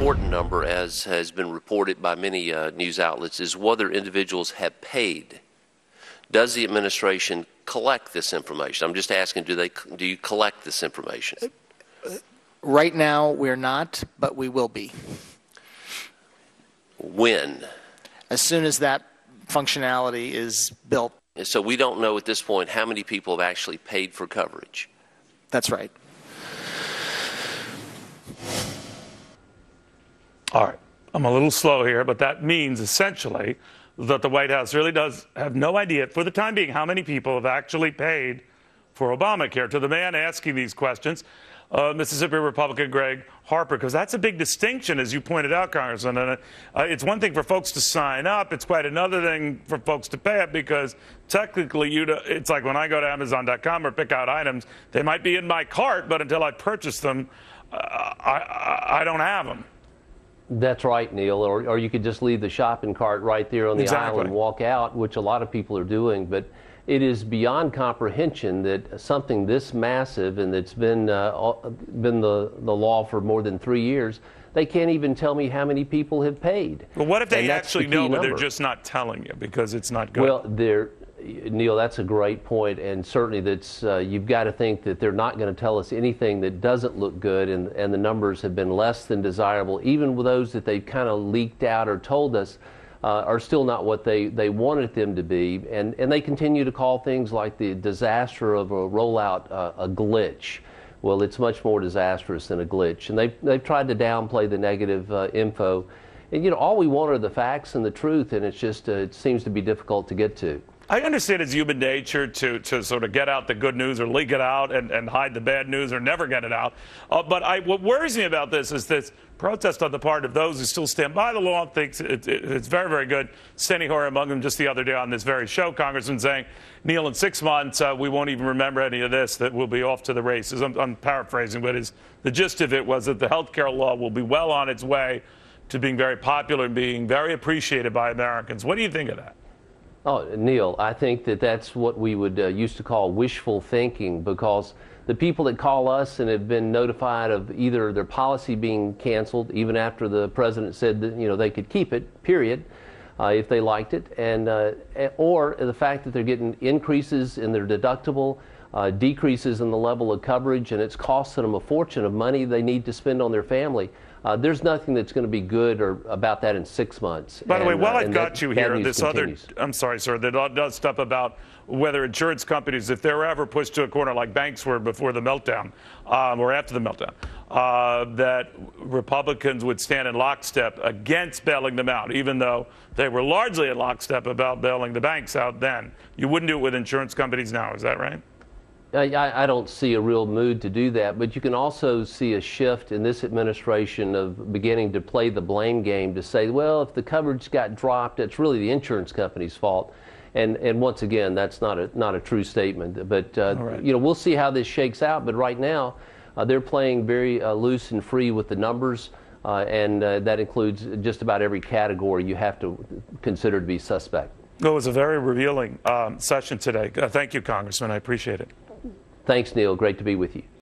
important number, as has been reported by many uh, news outlets, is whether individuals have paid. Does the administration collect this information? I'm just asking, do they do you collect this information? Right now, we're not, but we will be. When? As soon as that functionality is built. So we don't know at this point how many people have actually paid for coverage. That's right. All right. I'm a little slow here, but that means essentially that the White House really does have no idea, for the time being, how many people have actually paid for Obamacare. To the man asking these questions, uh, Mississippi Republican Gregg Harper, because that's a big distinction, as you pointed out, Congressman. And uh, it's one thing for folks to sign up; it's quite another thing for folks to pay it, because technically, you it's like when I go to Amazon.com or pick out items, they might be in my cart, but until I purchase them, uh, I, I, I don't have them. That's right, Neil. Or, or you could just leave the shopping cart right there on the Exactly. aisle and walk out, which a lot of people are doing. But it is beyond comprehension that something this massive and that's been uh, been the, the law for more than three years, they can't even tell me how many people have paid. But what if they actually the know, but they're just not telling you because it's not good? Well, there, Neil, that's a great point, and certainly that's uh, you've got to think that they're not going to tell us anything that doesn't look good, and and the numbers have been less than desirable, even with those that they've kind of leaked out or told us. Uh, are still not what they, they wanted them to be, and, and they continue to call things like the disaster of a rollout uh, a glitch. Well, it's much more disastrous than a glitch, and they've, they've tried to downplay the negative uh, info. And you know, all we want are the facts and the truth, and it's just uh, it seems to be difficult to get to. I understand it's human nature to, to sort of get out the good news or leak it out and, and hide the bad news or never get it out. Uh, but I, what worries me about this is this protest on the part of those who still stand by the law and thinks it, it, it's very, very good. Steny Hoyer among them just the other day on this very show, Congressman saying, Neil, in six months, uh, we won't even remember any of this, that we'll be off to the races. I'm, I'm paraphrasing, but his, the gist of it was that the health care law will be well on its way to being very popular and being very appreciated by Americans. What do you think of that? Oh, Neil, I think that that's what we would uh, used to call wishful thinking because the people that call us and have been notified of either their policy being canceled, even after the president said that you know they could keep it, period, uh, if they liked it, and uh, or the fact that they're getting increases in their deductible, uh, decreases in the level of coverage, and it's costing them a fortune of money they need to spend on their family. Uh, there's nothing that's going to be good or about that in six months. By the way, And, while uh, I've got you here, this continues. other, I'm sorry, sir, that does stuff about whether insurance companies, if they're ever pushed to a corner like banks were before the meltdown um, or after the meltdown, uh, that Republicans would stand in lockstep against bailing them out, even though they were largely in lockstep about bailing the banks out then. You wouldn't do it with insurance companies now, is that right? I- I, don't see a real mood to do that, but you can also see a shift in this administration of beginning to play the blame game to say, well, if the coverage got dropped, it's really the insurance company's fault. And, and once again, that's not a, not a true statement. But uh, right. you know, we'll see how this shakes out. But right now, uh, they're playing very uh, loose and free with the numbers, uh, and uh, that includes just about every category you have to consider to be suspect. It was a very revealing um, session today. Uh, thank you, Congressman. I appreciate it. Thanks, Neil. Great to be with you.